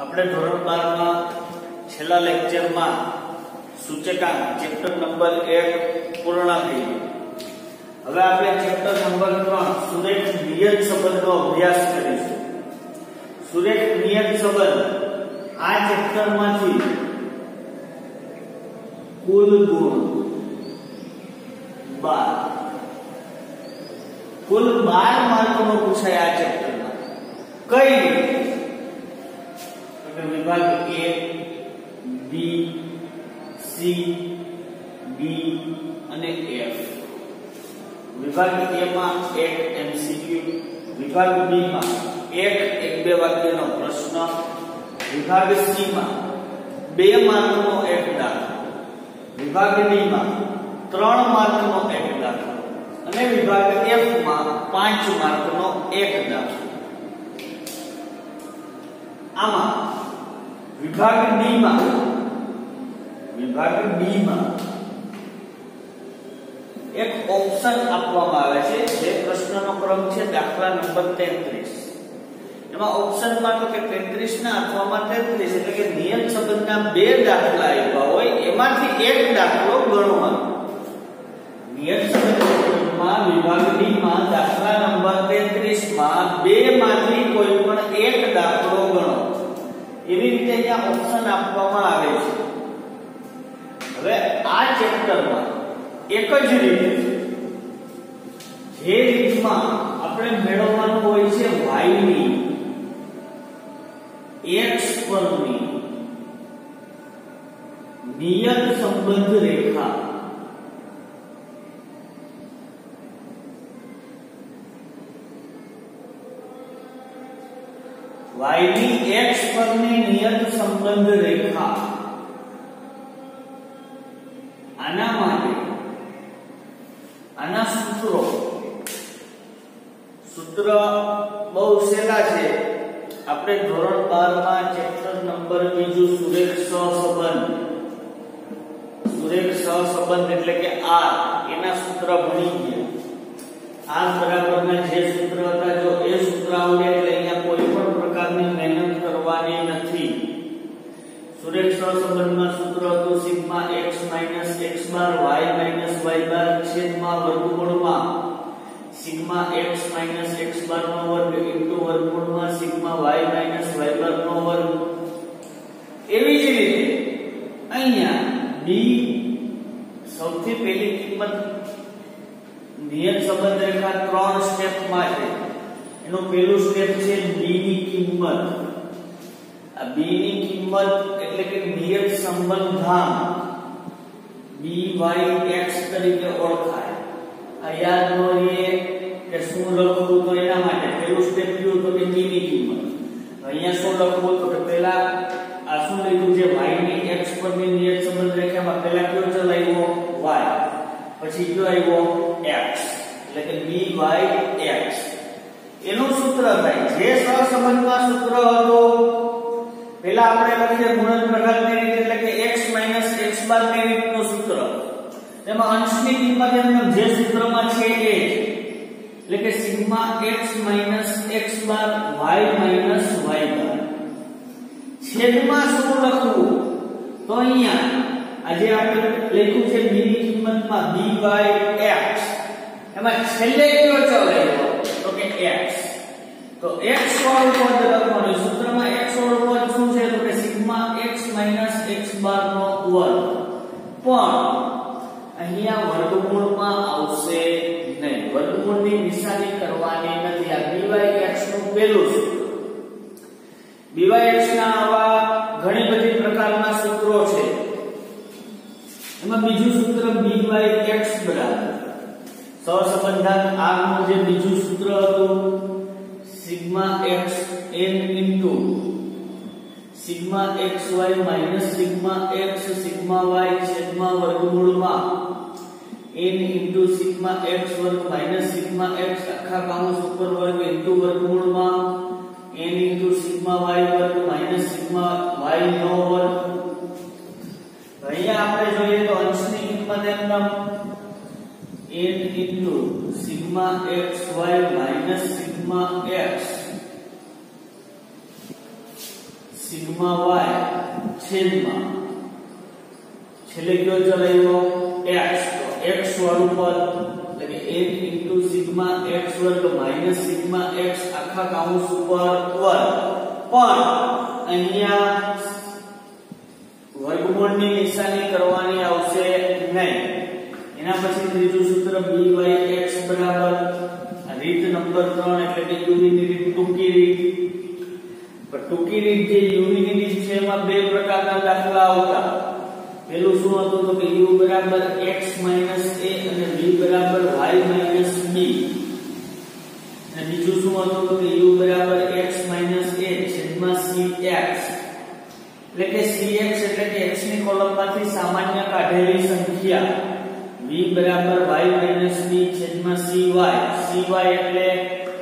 આપણે ધોરણ 12 માં છેલ્લા લેક્ચરમાં સૂચકાંક ચેપ્ટર નંબર 1 પૂર્ણ કર્યું હવે આપણે ચેપ્ટર નંબર 3 સુરેખ નિયત સંબંધનો અભ્યાસ કરીશું. સુરેખ નિયત સંબંધ આ ચેપ્ટરમાંથી કુલ ગુણ 12 કુલ 12 માર્કનો પૂછાય આ ચેપ્ટરમાં. કઈ રીતે? એટલે વિભાગ એ બી સી D, અને એફ વિભાગ A માં એક MCQ વિભાગ B માં એક એક, બે વાક્યનો પ્રશ્ન. વિભાગ C માં બે માર્કનો એક દાખલો. વિભાગ D માં ત્રણ માર્કનો એક દાખલો. અને વિભાગમાં પાંચ માર્કનો એક આમાં વિભાગ ડી માં વિભાગ ડી માં એક ઓપ્શન આપવામાં આવે છે જે પ્રશ્નનો ક્રમ છે દાખલા નંબર 33 એમાં ઓપ્શનમાં તો કે 33 ના અથવામાં 33 એટલે કે નિયમ સંબંધના બે દાખલા આપ્યા હોય એમાંથી એક દાખલો ગણવાનો નિયમ સંબંધમાં વિભાગ ડી માં દાખલા નંબર 33 માં બે માંથી કોઈ પણ એક દાખલો ગણો એવી રીતે અહીંયા ઓપ્શન આપવામાં આવે છે. હવે આ ચેપ્ટરમાં એક જ રીત જે રીતમાં આપણે મેળવવાનું હોય છે y ની પરની નિયત સંબંધ રેખા. y નિયત સંબંધ રેખા. આના માટે, આના સૂત્રો. સૂત્ર બહુ સહેલા છે. આપણે ધોરણ 12 માં ચેપ્ટર નંબર બીજું સુરેખ સહસંબંધ. સુરેખ સહસંબંધ એટલે કે આ એના સૂત્ર ભણી ગયા. આ બરાબર જે સૂત્ર હતા સહસંબંધમાં સૂત્ર હતું sigma x x bar y y bar છેદમાં વર્ગમૂળમાં. સિગ્મા x x બાર નો વર્ગ ઇન્ટુ વર્ગમૂળમાં સિગ્મા y y બાર નો વર્ગ. એવી જ રીતે અહીંયા b સૌથી પહેલી કિંમત નિયત સંબંધ રેખા ત્રણ સ્ટેપ છે એનું પહેલું સ્ટેપ છે b ની કિંમત. B ની કિંમત એટલે કે નિયત સંબંધાંક. By x તરીકે ઓળખાય. આ યાદ ન રહે કે શું લખવું તો એના માટે પહેલું સ્ટેપ કયું તો કે b ની કિંમત અહીંયા શું લખવું તો કે પહેલા આ શું લીધું છે? Y ની x પરની નિયત સંબંધ રેખામાં પહેલા કયો ચલાવ્યો? Y. પછી કયો આવ્યો? X. એટલે કે by x. એનું સૂત્ર થાય. જે સહસંબંધમાં સૂત્ર હતું પહેલા આપણે લખીએ ગુણન પ્રકારની રીત એટલે કે x x બારની રીતનું સૂત્ર. એમાં અંશની કિંમત એમને જે સૂત્રમાં છે એ એટલે કે sigma x x bar y y bar છેદમાં શું લખવું? તો અહીંયા આજે આપણે લખ્યું છે b ની કિંમતમાં b x. એમાં છેલ્લે કયો ચલ આવ્યો? તો કે x. તો x વાળું પદ લખવાનું સૂત્રમાં x વાળું પદ શું છે? તો કે સિગ્મા x x બાર નો વર્ગ. પણ અહીંયા વર્ગમૂળમાં આવશે નહીં. વર્ગમૂળની નિશાની કરવાની નથી. આ byx નું પહેલું સૂત્ર byx ના આવા ઘણી બધી પ્રકારના સૂત્રો છે. એમાં બીજું સૂત્ર byx બરાબર. સહસંબંધાંક આગનું જે બીજું સૂત્ર હતું sigma x n into sigma xy minus sigma x sigma y છેદમાં વર્ગમૂળમાં n ઇન્ટુ sigma x વર્ગ minus sigma x, આખા કાઉન્સ ઉપર વર્ગ ઇન્ટુ વર્ગમૂળમાં n ઇન્ટુ sigma y વર્ગ minus sigma y નો વર્ગ. અહીંયા આપણે જોઈએ તો અંશની કિંમત એમના n into sigma xy minus sigma x. Sigma y છેદમાં. છેલ્લે કયો ચલ આવ્યો? એક્સ x વાળું પદ એટલે કે n ઇન્ટુ સિગ્મા x વર્ગ માઇનસ સિગ્મા x આખા કાઉન્સ ઉપર વર્ગ પણ અહીંયા વર્ગમૂળની નિશાની કરવાની આવશે નહીં. એના પછી ત્રીજું સૂત્ર x બરાબર રીત નંબર 3 એટલે કે યુનિની રીત ટૂંકી રીત. પણ ટૂંકી રીત જે યુનિની રીત છે, એમાં બે પ્રકારના દાખલા આવતા પહેલું શું હતું તો કે u બરાબર x a અને v બરાબર y b અને બીજું શું હતું તો કે u બરાબર x a છેદમાં cx એટલે કે cx એટલે કે x ની કોલમમાંથી સામાન્ય કાઢેલી સંખ્યા. V બરાબર y b cy cy એટલે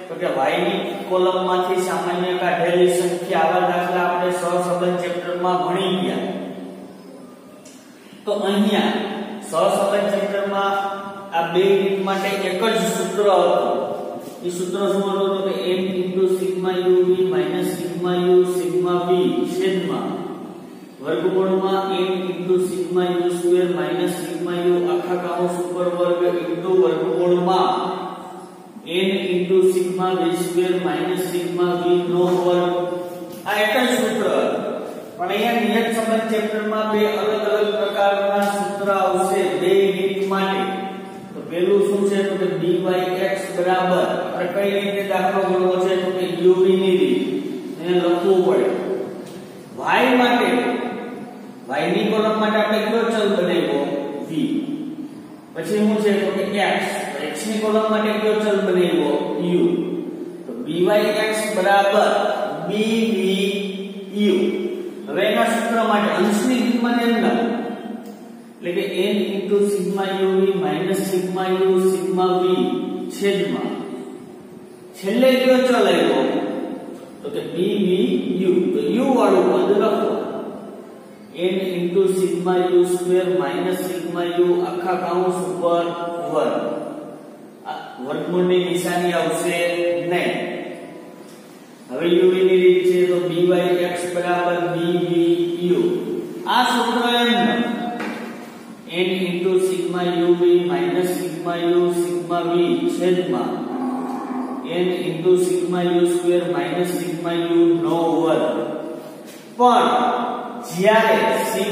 તો કે y ની કોલમમાંથી સામાન્ય કાઢેલી સંખ્યા આવા દાખલા આપણે સહસંબંધ ચેપ્ટરમાં ભણી ગયા. તો અહીંયા સહસંબંધ ચેપ્ટરમાં આ બે રીત માટે એક જ સૂત્ર હતું. એ સૂત્ર શું હતું? કે m sigma uv sigma u sigma v છેદમાં. વર્ગમૂળમાં m sigma u square sigma u આખા કાઉન્સ ઉપર વર્ગ ઇન્ટુ વર્ગમૂળમાં n sigma v square sigma v નો વર્ગ. આ એક જ સૂત્ર. પણ અહીંયા નિયત સંબંધ ચેપ્ટરમાં બે અલગ અલગ પ્રકારના સૂત્ર આવશે બે યુનિટ માટે. તો પહેલું શું છે? તો કે dyx બરાબર. આપણે કઈ રીતે દાખલો ગણવો છે? તો કે uv ની રીત એને લખવું પડે. y માટે માટે આપણે કયો ચલ બનાવ્યો, v. પછી શું છે? તો કે x. x ની કોલમ માટે કયો ચલ બનાવ્યો, u. તો byx બરાબર bv u. હવે એના સૂત્ર માટે, અંશની કિંમત એમ ના એટલે કે n sigma v sigma u sigma v, છેદમાં. છેલ્લે કયો ચલ આવ્યો. તો કે bvu u. તો u વાળું પદ લખો. N sigma u square sigma u આખા કાઉન્સ ઉપર વર્ગ વર્ગમૂળની નિશાની આવશે નહીં હવે u ની રીત છે તો byx બરાબર u. આ સૂત્ર એમ n sigma uv sigma u sigma v છેદમાં n sigma u square sigma u નો વર્ગ. પણ જ્યારે cy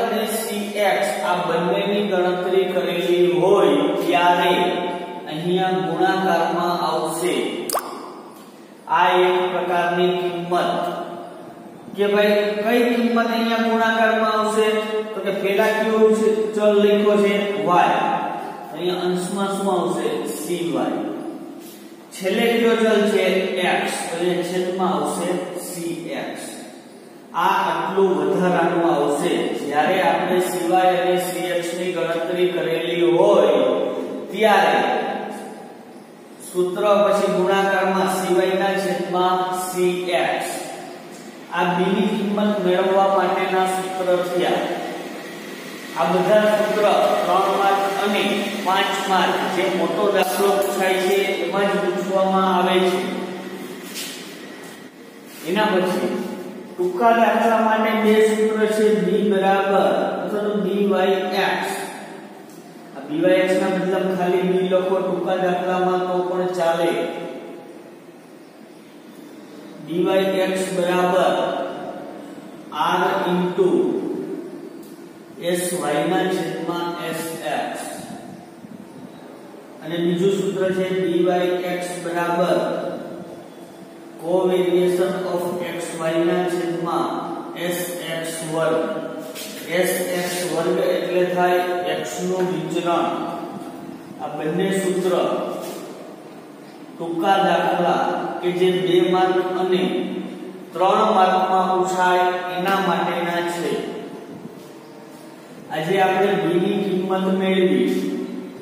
અને cx આ બંનેની ગણતરી કરેલી હોય ત્યારે અહીંયા ગુણાકારમાં આવશે. આ એક પ્રકારની કિંમત. કે ભાઈ, કઈ કિંમત અહીંયા ગુણાકારમાં આવશે? તો કે પેલા કયો ચલ લખ્યો છે y અહીંયા અંશમાં શું આવશે? cy છેલ્લે કયો ચલ છે? x તો અહીંયા છેદમાં આવશે cx આ આટલું વધારાનું આવશે. જ્યારે આપણે સિવાય અને cx ની ગણતરી કરેલી હોય, ત્યારે સૂત્ર પછી ગુણાકારમાં cy ના છેદમાં cx આ b ની કિંમત મેળવવા માટેના સૂત્ર થયા. આ બધા સૂત્ર 3 માર્ક અને 5 માર્ક જે મોટો દાખલો પૂછાય છે, એમાં જ પૂછવામાં આવે છે. એના પછી ટૂંકા દાખલા માટે બે સૂત્ર છે b બરાબર. અથવા તો byx આ byx ના મતલબ ખાલી b લખો, ટૂંકા દાખલામાં તો પણ ચાલે. Dyx બરાબર r sy ના છેદમાં sx અને બીજું સૂત્ર છે dyx બરાબર કોવેરિએશન ઓફ xy ના છેદમાં sx વર્ગ sx વર્ગ એટલે થાય x નું વિચરણ આ બંને સૂત્ર ટૂંકા દાખલા કે જે બે માર્ક અને ત્રણ માર્કમાં પૂછાય એના માટેના છે. આજે આપણે b કિંમત મેળવી.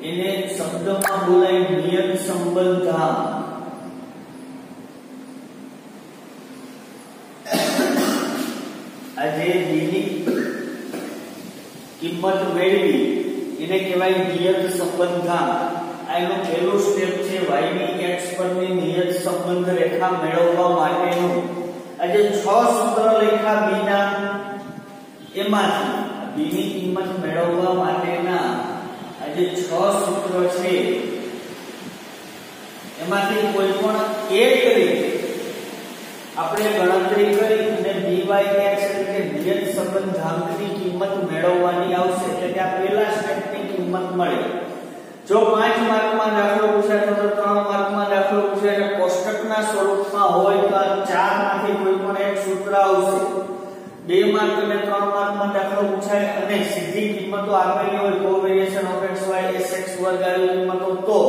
એને શબ્દમાં બોલાય નિયત સંબંધાંક આજે b કિંમત મેળવી, એને કહેવાય નિયત સંબંધાંક. આ એનો પહેલો સ્ટેપ છે y ની x પરની નિયત સંબંધ રેખા મેળવવા માટેનો. આજે 6 સૂત્ર લખ્યા b એમાંથી b કિંમત મેળવવા માટેના આજે છ સૂત્ર છે. એમાંથી કોઈ પણ એક રીતે આપણે ગણતરી કરી અને એટલે કે નિયત સંબંધાંકની કિંમત મેળવવાની આવશે એટલે કે આ પહેલા સ્ટેપની કિંમત મળે. જો 5 માર્કમાં દાખલો પૂછાય તો 3 માર્કમાં દાખલો પૂછાય એટલે કોષ્ટકના સ્વરૂપમાં હોય તો આ ચારમાંથી કોઈ પણ એક સૂત્ર આવશે. 2 માર્ક અને 3 માર્કમાં દાખલો પૂછાય અને સીધી કિંમતો આપેલી હોય covariation of x, y sx વર્ગ આવી કિંમતો તો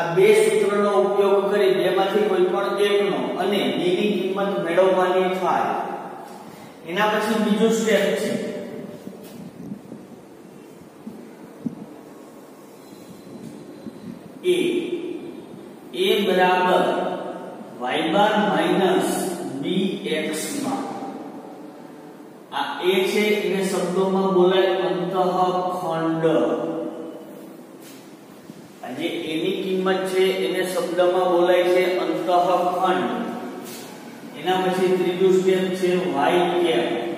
આ બે સૂત્રનો ઉપયોગ કરી બેમાંથી કોઈ પણ એકનો અને b કિંમત મેળવવાની થાય. એના પછી બીજું સ્ટેપ છે. a a બરાબર y બાર માઇનસ bx માં. આ a છે એને શબ્દોમાં બોલાય અંતઃખંડ આજે a ની કિંમત છે એને શબ્દમાં બોલાય છે અંતઃખંડ એના પછી ત્રીજું સ્ટેપ છે y કેપ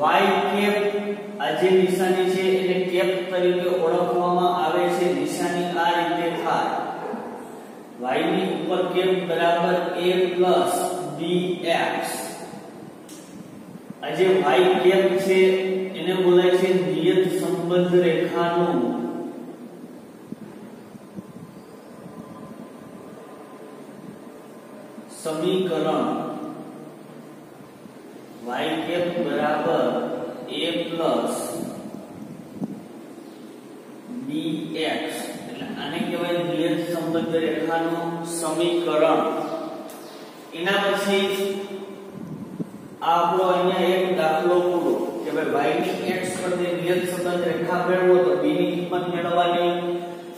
y કેપ આ જે નિશાની છે એને કેપ તરીકે ઓળખવામાં આવે છે. નિશાની આ રીતે થાય. Y ની ઉપર કેપ બરાબર a bx આ જે y કેપ છે, એને બોલાય છે નિયત સંબંધ રેખાનું. સમીકરણ y કેપ બરાબર a પ્લસ bx એટલે આને કહેવાય નિયત સંબંધ રેખાનું સમીકરણ. એના પછી આ આપણો અહીંયા એક દાખલો પૂરો, કે ભાઈ y ની x પર જે નિયત સંબંધ રેખા મેળવો તો b ની કિંમત મેળવવાની,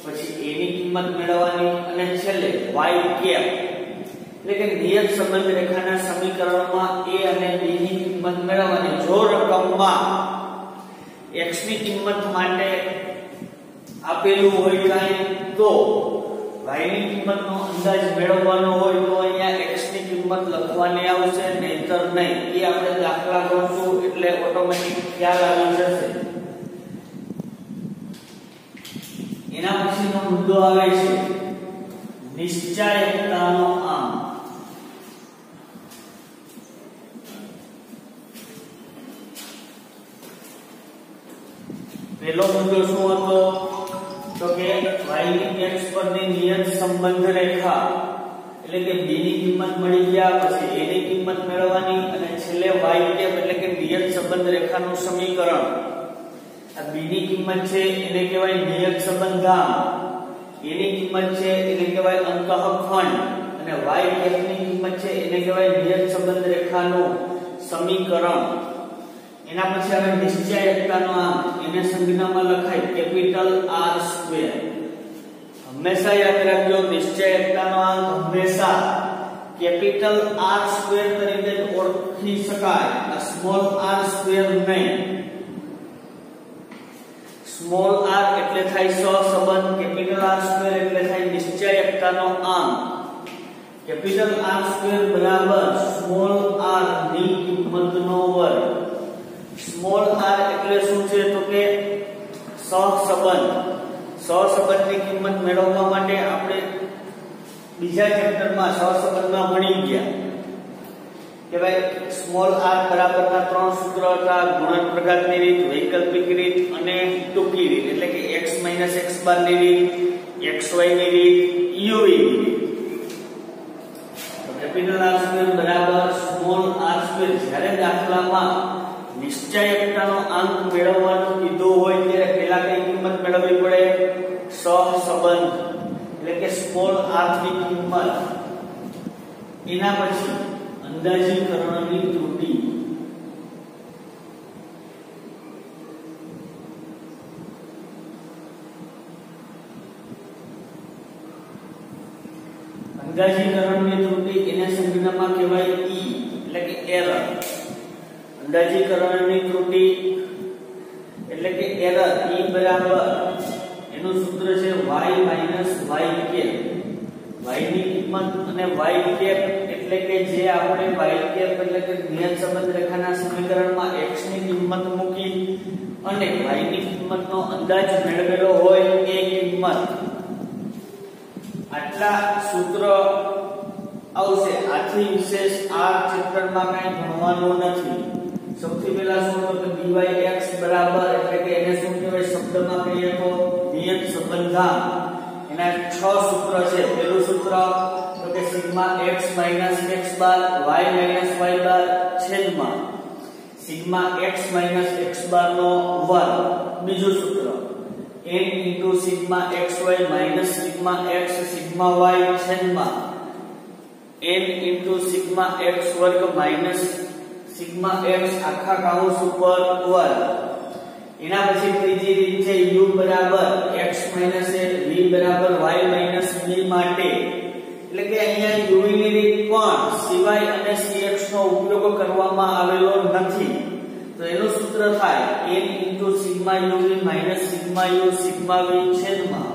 પછી a ની કિંમત મેળવવાની, અને છેલ્લે y કેપ. એટલે કે નિયત સંબંધ રેખાના સમીકરણમાં a અને b ની કિંમત મેળવવાની. જો રકમમાં x ની કિંમત માટે આપેલું હોય કાંઈ, તો y ની કિંમતનો અંદાજ મેળવવાનો હોય તો અહીંયા x ની કિંમત લખવાની આવશે, નહીતર નહીં. એ આપણે દાખલા કરશું એટલે ઓટોમેટિક ખ્યાલ આવી જશે. એના પછીનો મુદ્દો આવે છે. નિશ્ચયતાનો આમ પહેલો મુદ્દો શું હતો? તો કે y ની x પરની નિયત સંબંધ રેખા, એટલે કે b ની કિંમત મળી ગયા, પછી a ની કિંમત મેળવવાની, અને છેલ્લે y કેપ એટલે કે નિયત સંબંધ રેખાનું સમીકરણ. આ b ની કિંમત છે, એને કહેવાય નિયત સંબંધાંક a ની કિંમત છે, એને કહેવાય અંતઃખંડ અને y કેપની કિંમત છે, એને કહેવાય નિયત સંબંધ રેખાનું સમીકરણ. એના પછી હવે નિશ્ચય એકતાનો આંક એને સંજ્ઞામાં લખાય કેપિટલ R સ્ક્વેર હંમેશા યાદ રાખજો નિશ્ચયકતાનો આંક હંમેશા કેપિટલ R સ્ક્વેર તરીકે ઓળખી શકાય. આ સ્મોલ r સ્ક્વેર નહીં. સ્મોલ r એટલે થાય સહસંબંધ કેપિટલ R સ્ક્વેર એટલે થાય નિશ્ચય એકતાનો આંક. કેપિટલ R સ્ક્વેર બરાબર સ્મોલ r ની કિંમતનો વર્ગ. સ્મોલ r એટલે શું છે? તો કે સહસંબંધ. સહસંબંધની કિંમત મેળવવા માટે આપણે બીજા ચેપ્ટરમાં સહસંબંધમાં ભણી ગયા. કે ભાઈ, સ્મોલ r બરાબરના ત્રણ સૂત્ર હતા, ગુણન પ્રઘાતની રીત, વૈકલ્પિક રીત અને ટૂંકી રીત. એટલે કે x x બારની રીત, xy ની રીત u ની રીત. કેપિટલ R સ્ક્વેર બરાબર સ્મોલ r સ્ક્વેર જ્યારે દાખલામાં નિશ્ચયકતાનો અંક મેળવવાનો કીધો હોય ત્યારે પહેલા કઈ કિંમત મેળવવી પડે? સહસંબંધ. એટલે કે સ્મોલની કિંમત. એના પછી અંદાજીકરણની ત્રુટિ. અંદાજીકરણની ત્રુટિ એને સંજ્ઞામાં કહેવાય અંદાજીકરણની ત્રુટિ એટલે કે એરર e બરાબર. એનું સૂત્ર છે y y કેપ. y ની કિંમત અને y કેપ એટલે કે જે આપણે y કેપ એટલે કે નિયત સંબંધ રેખાના સમીકરણમાં x ની કિંમત મૂકી અને y ની કિંમતનો અંદાજ મેળવેલો હોય એ કિંમત. આટલા સૂત્ર આવશે. આથી વિશેષ આ ચિત્રમાં કંઈ ભણવાનું નથી. સૌથી પહેલા શું તો કે dyx બરાબર એટલે કે એને શું કહેવાય? શબ્દમાં કહીએ તો નિયત સંબંધાંક એના છ સૂત્ર છે. પહેલું સૂત્ર તો કે sigma x x bar y y bar છેદમાં. સિગ્મા x x બાર નો વર્ગ. બીજું સૂત્ર. n into sigma xy sigma x sigma y છેદમાં. n ઇન્ટુ સિગ્મા x વર્ગ સિગ્મા x આખા કાઉન્સ ઉપર વર્ગ એના પછી ત્રીજી રીત છે u બરાબર x a v બરાબર y b માટે. એટલે કે અહીંયા u ની રીત પણ સિવાય અને cx નો ઉપયોગ કરવામાં આવેલો નથી. તો એનું સૂત્ર થાય n sigma u v sigma u sigma v છેદમાં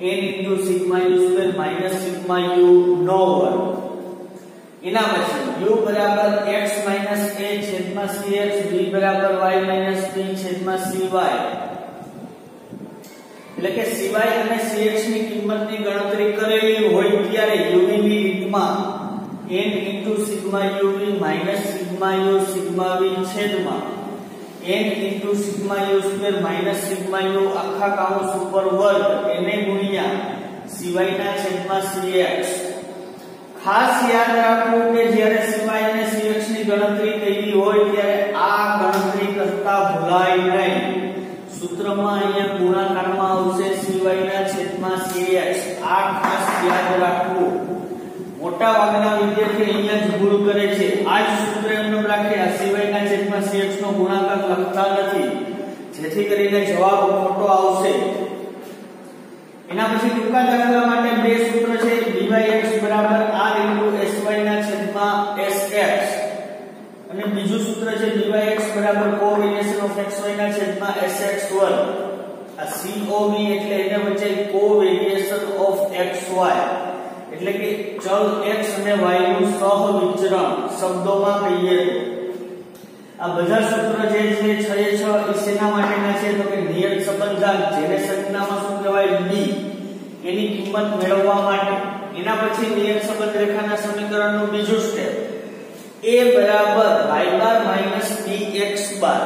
n sigma u square sigma u નો વર્ગ એના પછી u બરાબર x a છેદમાં cx v બરાબર y b છેદમાં cy. એટલે કે cy અને cx ની કિંમતની ગણતરી કરેલી હોય ત્યારે u ની રીતમાં n sigma u v sigma u sigma v છેદમાં n sigma u square sigma u આખા કૌંસ ઉપર વર્ગ એને ગુણ્યા cy ના છેદમાં cx. ખાસ યાદ રાખવું કે જ્યારે cy અને cx ની ગણતરી કરી હોય ત્યારે આ ગણતરી કરતા ભૂલાય નહીં. સૂત્રમાં અહીંયા ગુણાકારમાં આવશે cy ના છેદમાં cx આ ખાસ યાદ રાખવું. મોટા ભાગના વિદ્યાર્થી અહીંયા જ ભૂલ કરે છે. આ જ સૂત્ર એમનો રાખે આ cy ના છેદમાં cx નો ગુણાકાર લખતા નથી. જેથી કરીને જવાબ મોટો આવશે. એના પછી ટૂંકા દાખલા માટે બે સૂત્ર છે dyx r sy ના છેદમાં sx અને બીજું સૂત્ર છે dyx કોવેરિએશન ઓફ xy ના છેદમાં sx વર્ગ. આ cov એટલે એને વચ્ચે કોવેરિએશન ઓફ xy એટલે કે ચલ x અને y નું સહવિચરણ શબ્દોમાં કહીએ તો. આ બધા સૂત્ર જે છે 6 એ 6 એ શેના માટેના છે? તો કે નિયત સંબંધાંક, જેને સંજ્ઞામાં શું કહેવાય? ડી. એની કિંમત મેળવવા માટે. એના પછી નિયત સંબંધ રેખાના સમીકરણનું બીજું સ્ટેપ a બરાબર y બાર bx બાર.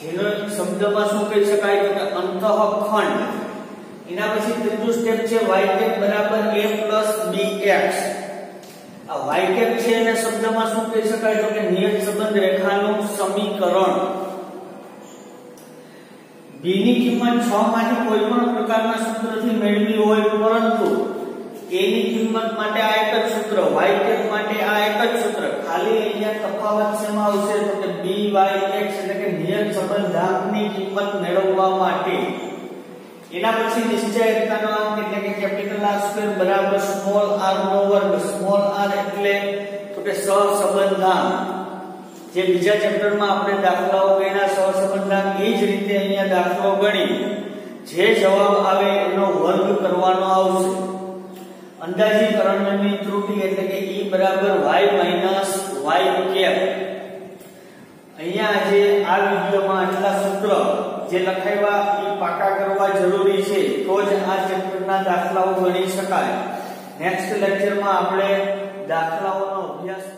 જેનો શબ્દમાં શું કહી શકાય? તો કે અંતઃખંડ. એના પછી ત્રીજું સ્ટેપ છે y કેપ બરાબર a bx આ y કેપ છે એને શબ્દમાં શું કહી શકાય? તો કે નિયત સંબંધ રેખાનું સમીકરણ. B ની કિંમત 6 માંથી કોઈ પણ પ્રકારના સૂત્રથી મેળવી હોય પરંતુ a ની કિંમત માટે આ એક જ સૂત્ર, y કેપ માટે આ એક જ સૂત્ર. ખાલી અહીંયા તફાવત શેમાં આવશે? તો કે byx એટલે કે નિયત સંબંધાંકની કિંમત મેળવવા માટે. એના પછી નિશ્ચયતાનો અંક એટલે કે કેપિટલ R સ્ક્વેર બરાબર સ્મોલ r નો વર્ગ સ્મોલ r એટલે તો કે સહસંબંધાન. જે બીજા ચેપ્ટરમાં આપણે દાખલાઓ ગણ્યા, સહસંબંધાન એ જ રીતે અહીંયા દાખલો ગણી. જે જવાબ આવે એનો વર્ગ કરવાનો આવશે. અંદાજીકરણની ત્રુટિ એટલે કે e y y કેપ અહીંયા જે આ વિડિયોમાં આટલા સૂત્ર જે લખાવ્યા એ પાકા કરવા જરૂરી છે, તો જ આ ચેપ્ટરના દાખલાઓ ગણી શકાય. નેક્સ્ટ લેક્ચરમાં આપણે that flower now